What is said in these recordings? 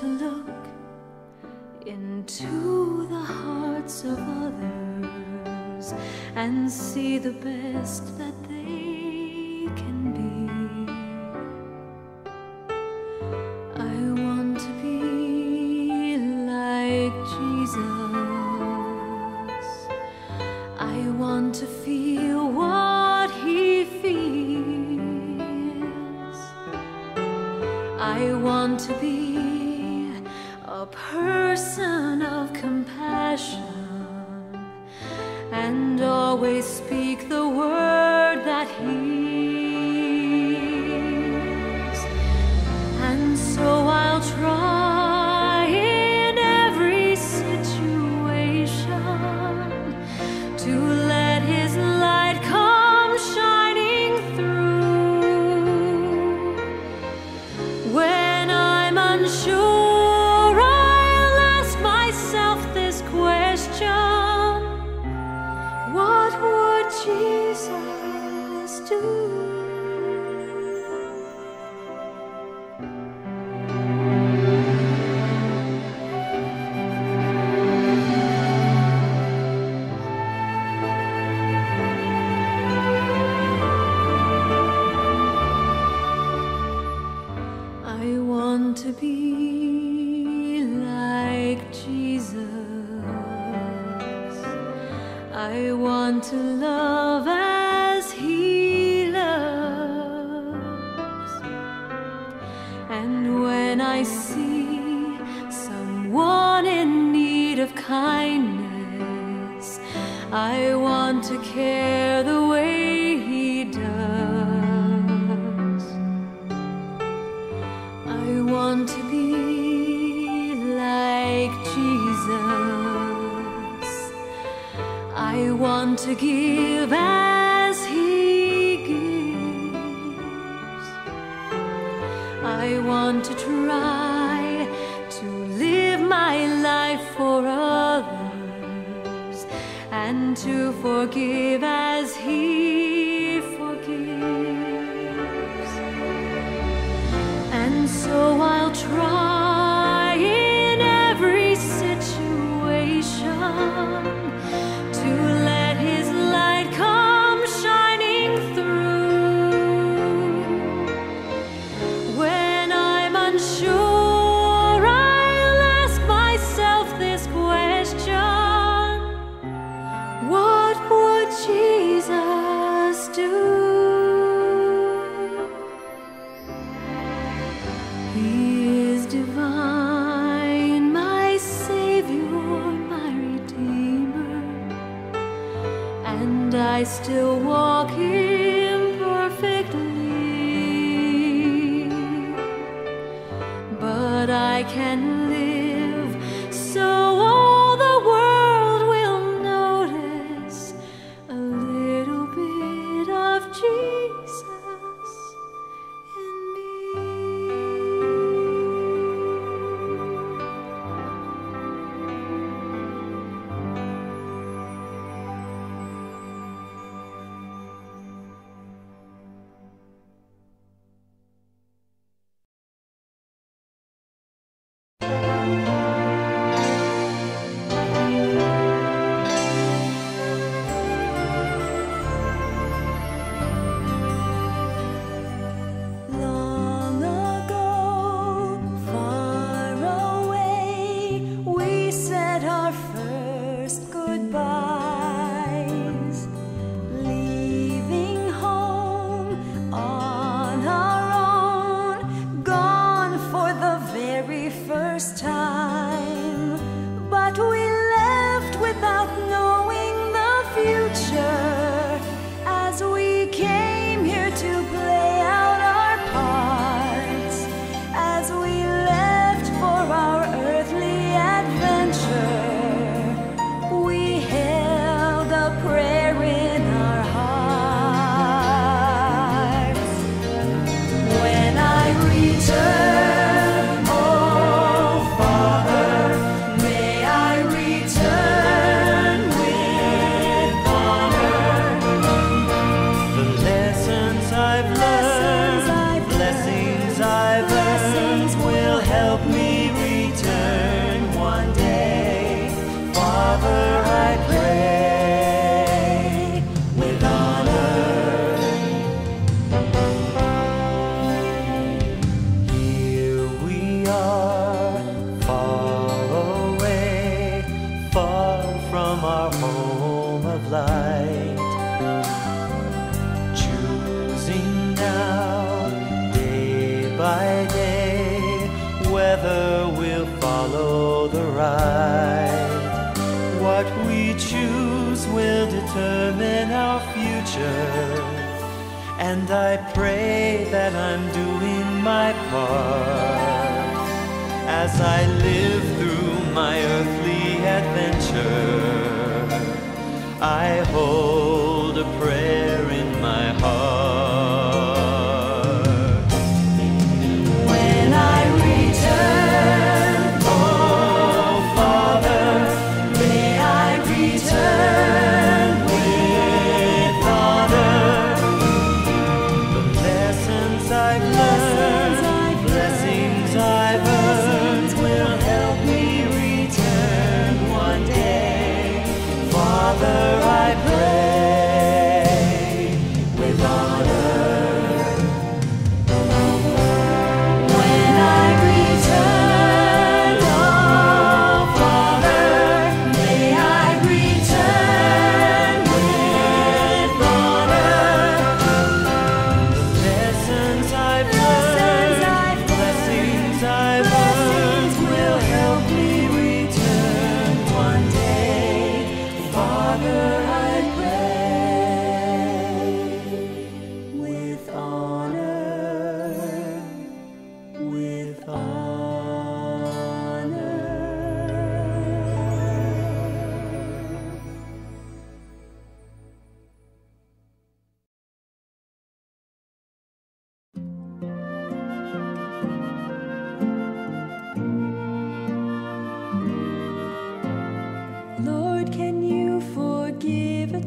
to look into the hearts of others and see the best that and to forgive as he forgives. And so I'll try.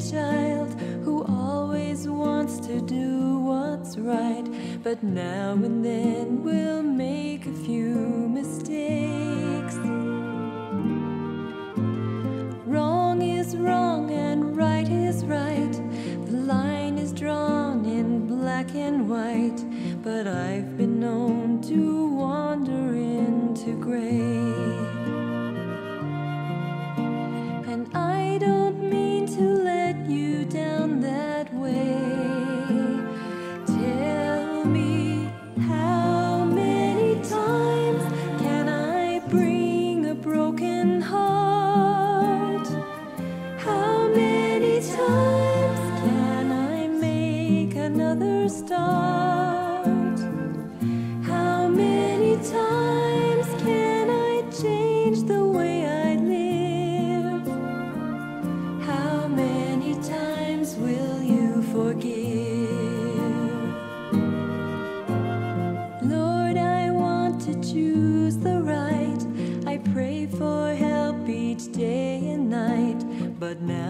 child who always wants to do what's right, but now and then will make a few mistakes. Wrong is wrong and right is right. The line is drawn in black and white, but I've been known to wander into gray. now.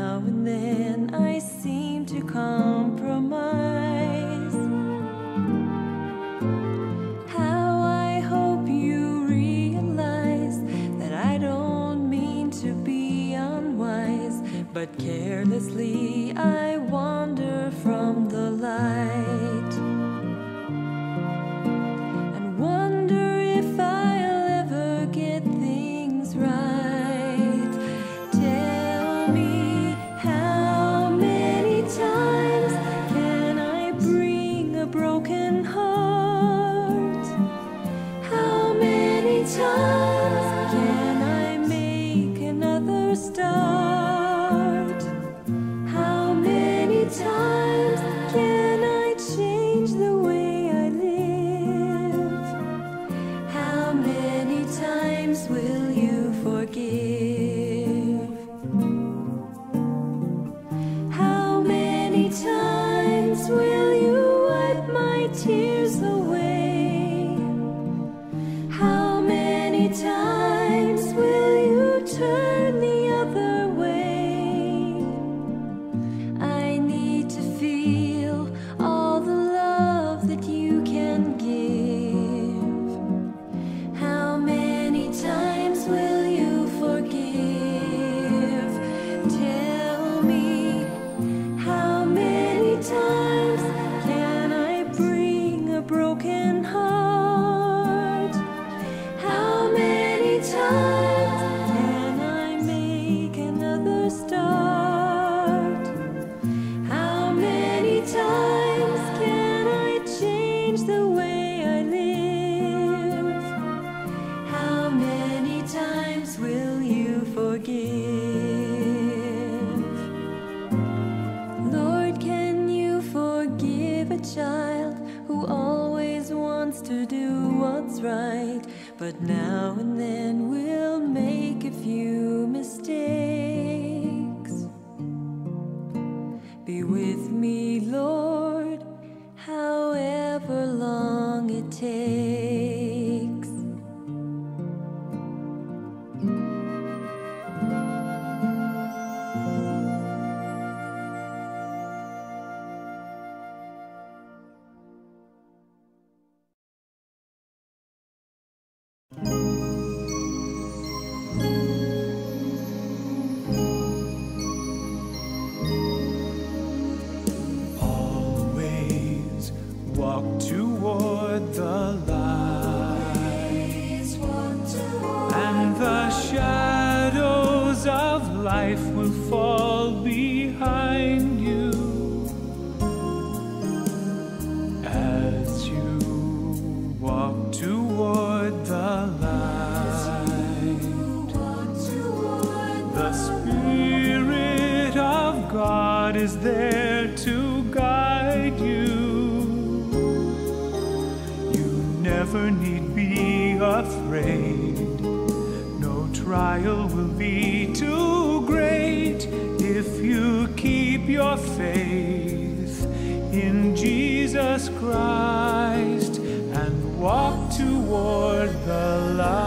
Trial will be too great if you keep your faith in Jesus Christ and walk toward the light.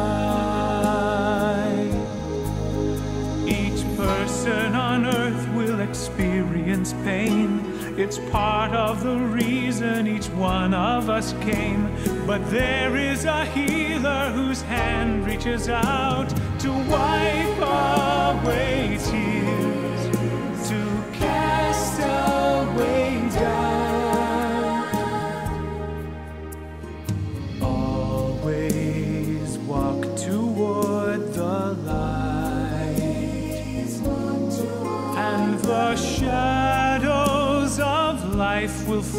Each person on earth will experience pain. It's part of the reason each one of us came. But there is a healer whose hand reaches out to wipe away tears,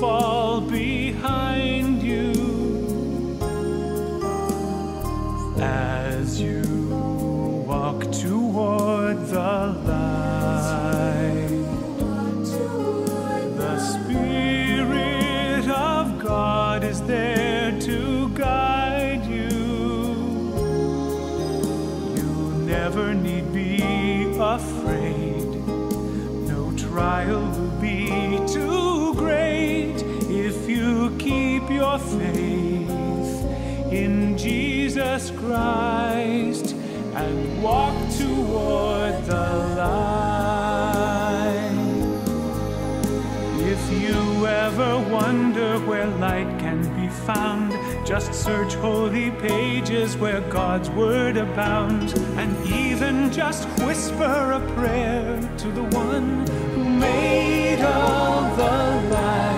fall behind you as you walk toward the light. The Spirit of God is there to guide you. You never need be afraid. No trial Christ and walk toward the light. If you ever wonder where light can be found, just search holy pages where God's word abounds, and even just whisper a prayer to the one who made all the light,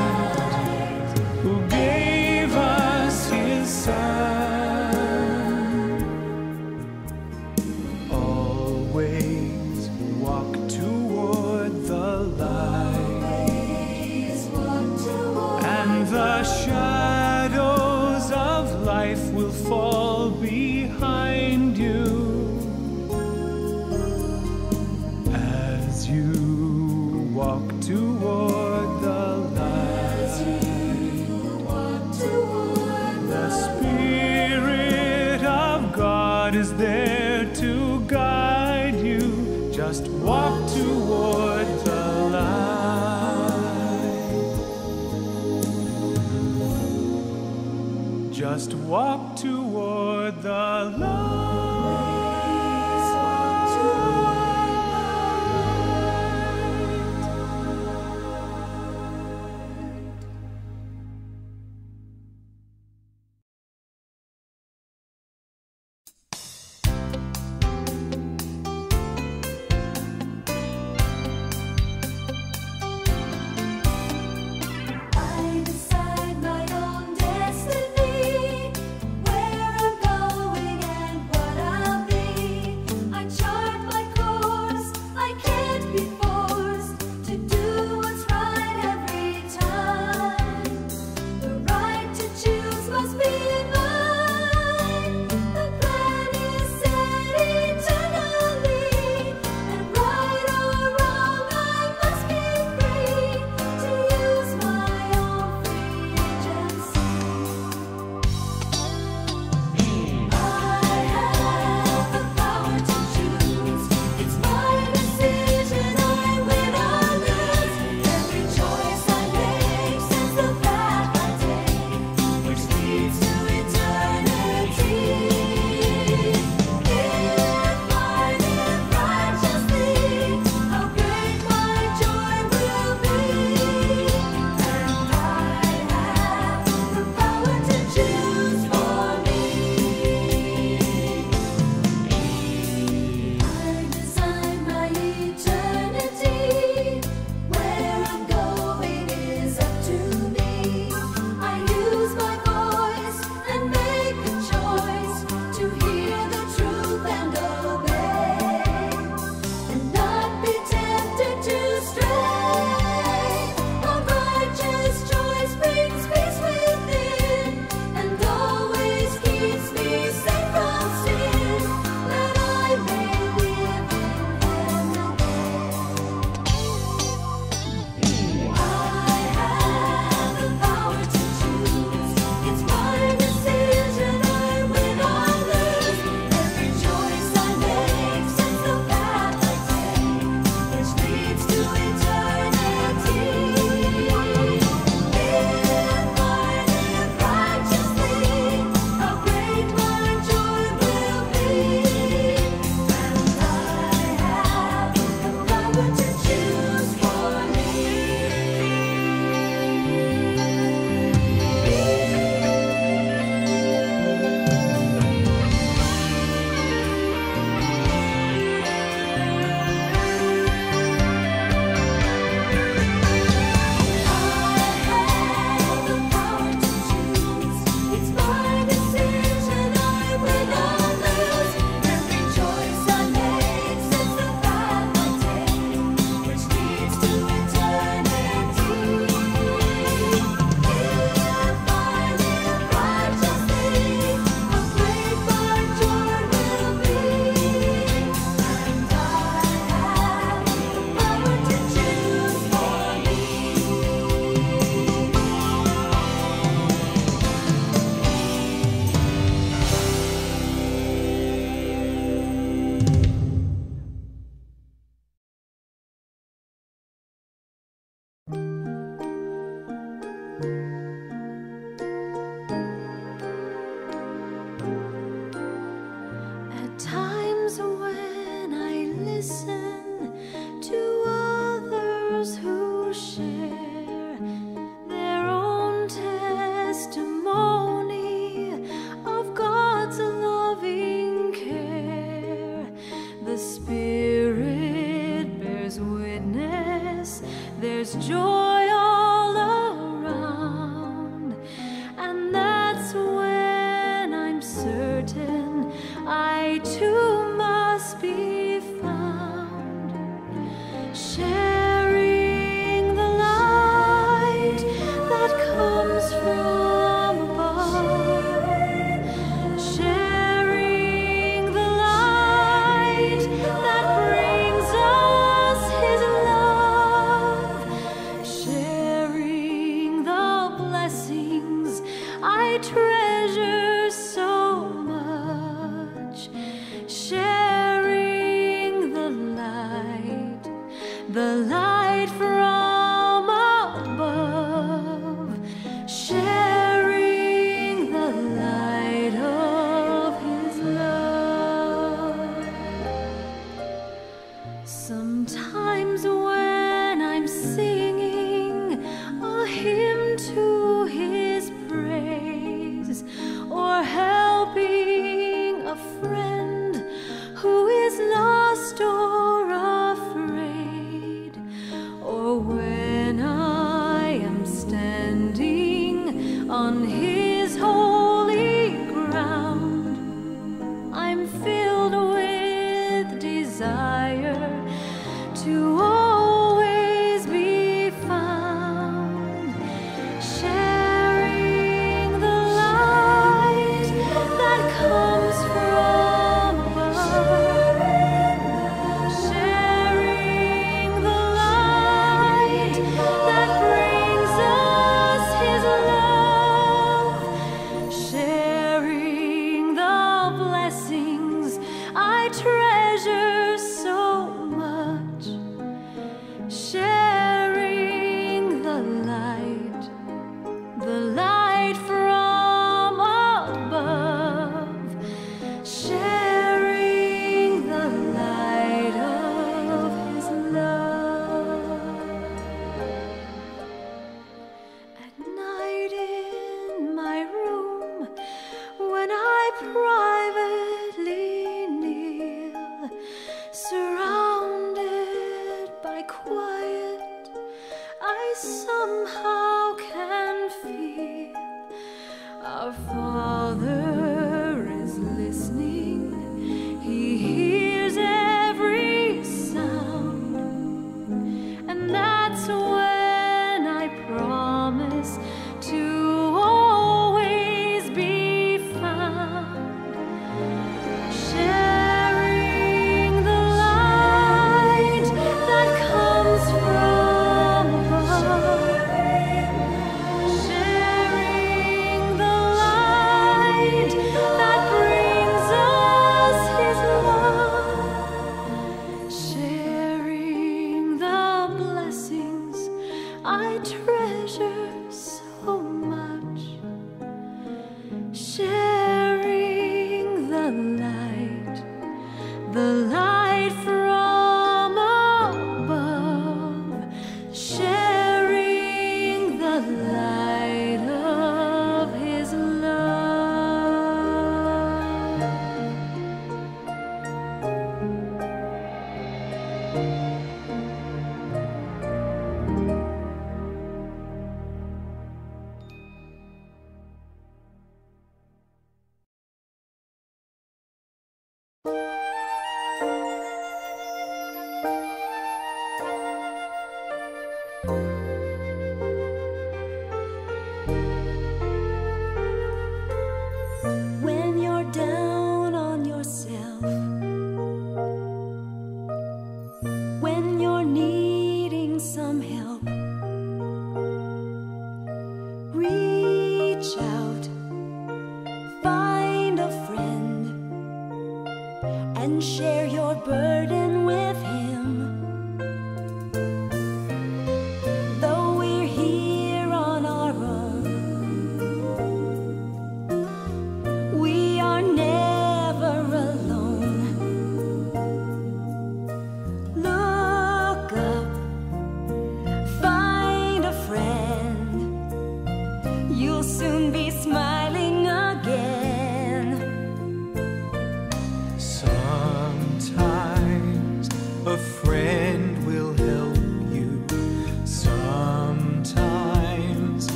Is there to guide you. Just walk toward the light. Just walk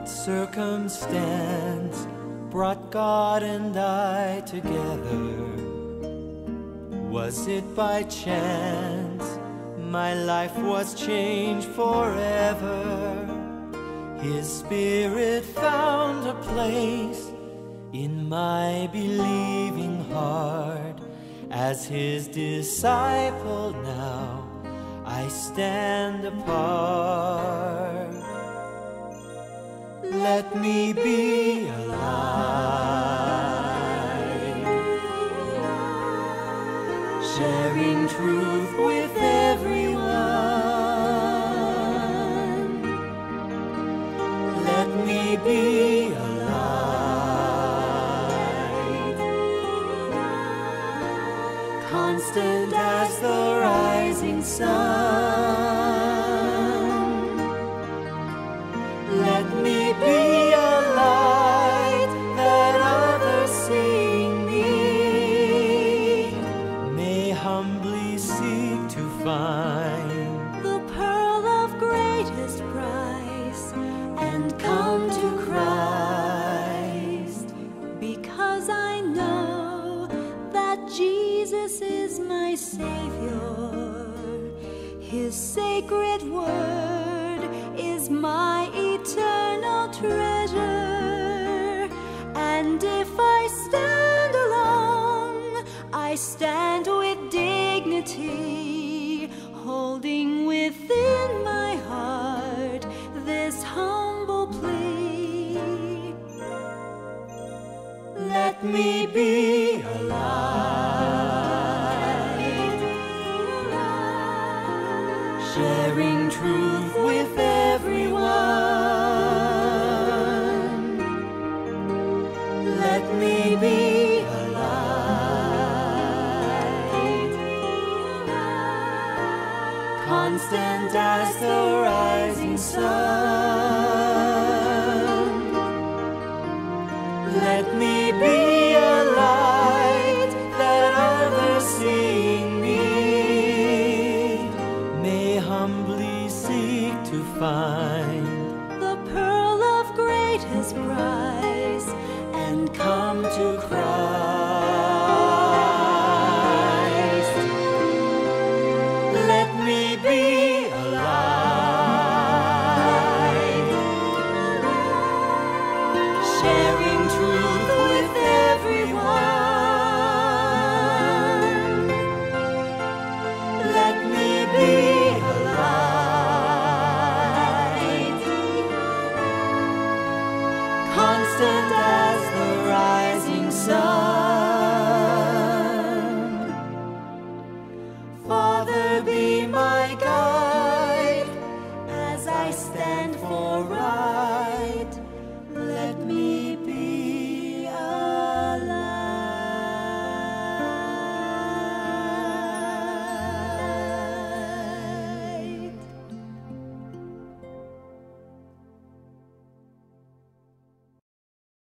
But circumstance brought God and I together. Was it by chance my life was changed forever? His spirit found a place in my believing heart. As his disciple now, I stand apart let me be alive, sharing truth with everyone. Let me be alive, constant as the rising sun. find.